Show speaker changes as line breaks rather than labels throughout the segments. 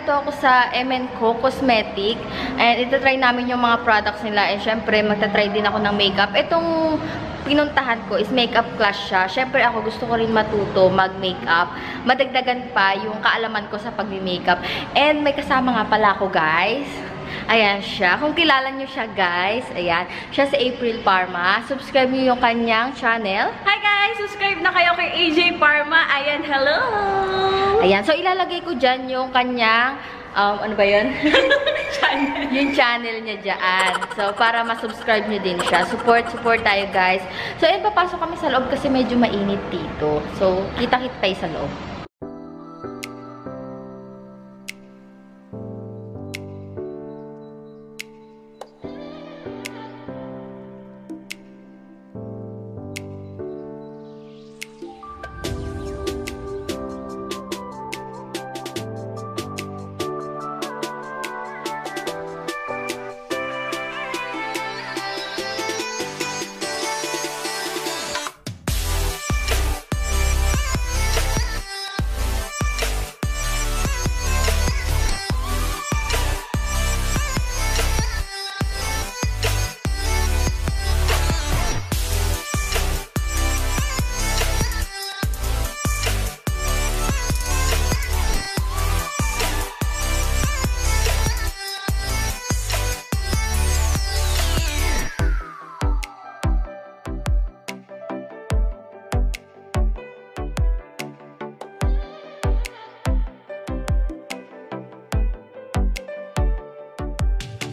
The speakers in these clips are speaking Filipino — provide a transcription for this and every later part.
nandito ako sa MNCO Cosmetic. And itatry namin yung mga products nila. And syempre, magta-try din ako ng makeup. Itong pinuntahan ko is makeup class siya. Syempre ako gusto ko rin matuto mag-makeup. Madagdagan pa yung kaalaman ko sa pag-makeup. And may kasama nga pala ako guys. Ayan siya. Kung kilala nyo siya, guys, ayan. Siya si April Parma. Subscribe nyo yung kanyang channel.
Hi guys! Subscribe na kayo kay AJ Parma. Ayan, hello!
Ayan. So, ilalagay ko dyan yung kanyang, um, ano ba yun?
Channel.
yung channel niya dyan. So, para ma-subscribe nyo din siya. Support, support tayo, guys. So, ayan, papasok kami sa loob kasi medyo mainit dito. So, kita-kita tayo sa loob.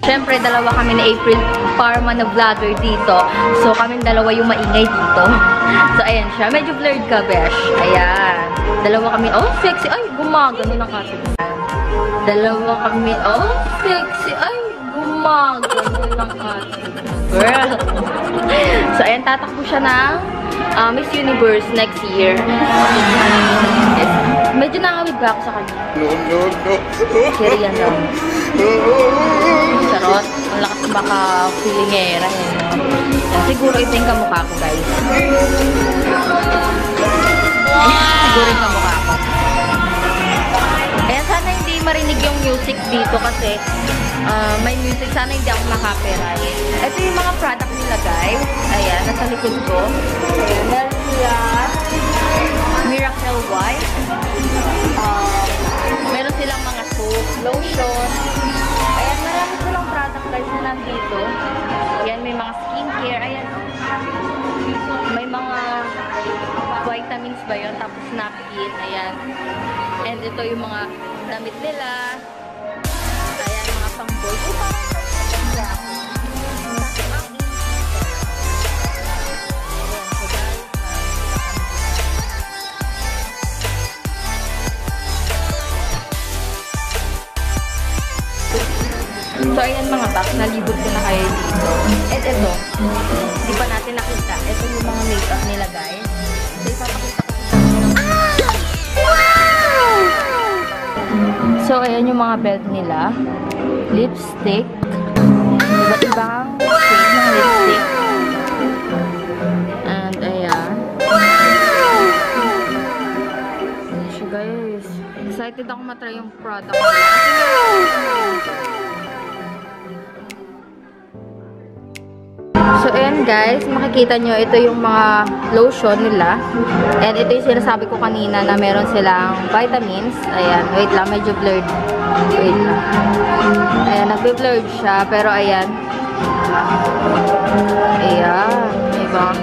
Siyempre, dalawa kami na April Parma na vlogger dito. So, kaming dalawa yung maingay dito. So, ayan siya. Medyo blurred ka, besh. Ayan. Dalawa kami. Oh, sexy. Ay, gumagano na kasi. Dalawa kami. Oh, sexy. Ay, gumagano ng kasi. Girl. so, ayan, tatakbo siya ng uh, Miss Universe next year. Yes. Medyo nakawid ba ako sa kanya?
No, no, no.
Syrian daw. Charot. Ang lakas baka filingera eh. Yan, siguro ito yung kamukha ko, guys. Siguro yung kamukha ko. Ayan, sana hindi marinig yung music dito kasi ah, may music. Sana hindi ako makapiright. Ito yung mga product nila, guys. Ayan, nasa likod ko. Ayan, meron sila Miracle White. Ayan, marami silang product guys na nandito. Ayan, may mga skincare. Ayan. May mga vitamins ba yun? Tapos napkin. Ayan. And ito yung mga damit nila. Ayan, mga pang-boy. So, ayan mga box, nalibot ko na kayo dito. At ito, hindi pa natin nakita. Ito yung mga makeup nila, guys. So, ipapakita ko sa inyo. So, ayan yung mga belt nila. Lipstick. Iba't ibang shade ng lipstick. And, ayan. Ayan siya, guys. Excited ako matry yung product nila. Ayan guys, makikita nyo, ito yung mga lotion nila. And ito yung sinasabi ko kanina na meron silang vitamins. Ayan, wait lang, medyo blurred. Wait lang. Ayan, nagbe-blurred siya, pero ayan. Ayan, bang.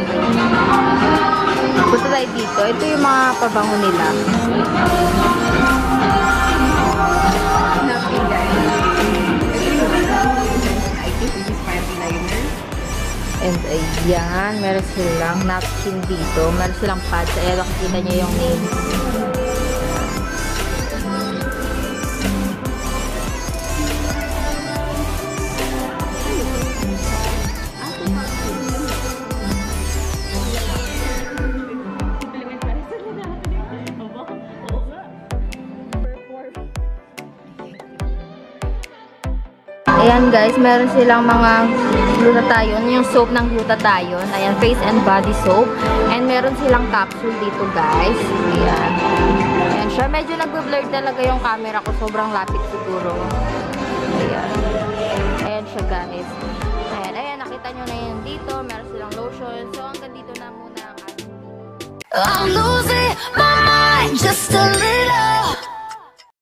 Punta tayo dito. Ito yung mga pabango nila. Ayan, meron silang napkin dito. Meron silang pads. Ayan, makikita nyo yung name. Ayan guys, meron silang mga glutathione, yung soap ng glutathione. Ayan, face and body soap. And meron silang capsule dito guys. Ayan. Ayan siya, medyo nagbe-blur talaga yung camera ko. Sobrang lapit siguro. Ayan. Ayan siya, guys. Ayan, ayan. Nakita nyo na yun dito. Meron silang lotion. So, hanggang dito na muna
I'm losing my mind just a little.